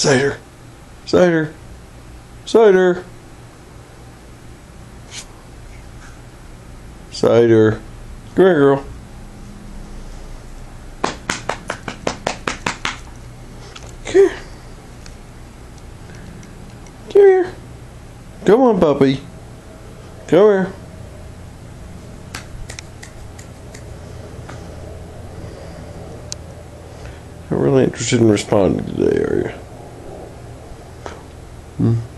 Cyder. Cyder. Cyder. Cyder. Come here, girl. Come here. Come here. Come on, puppy. Come here. Not really interested in responding today, are you? Mm.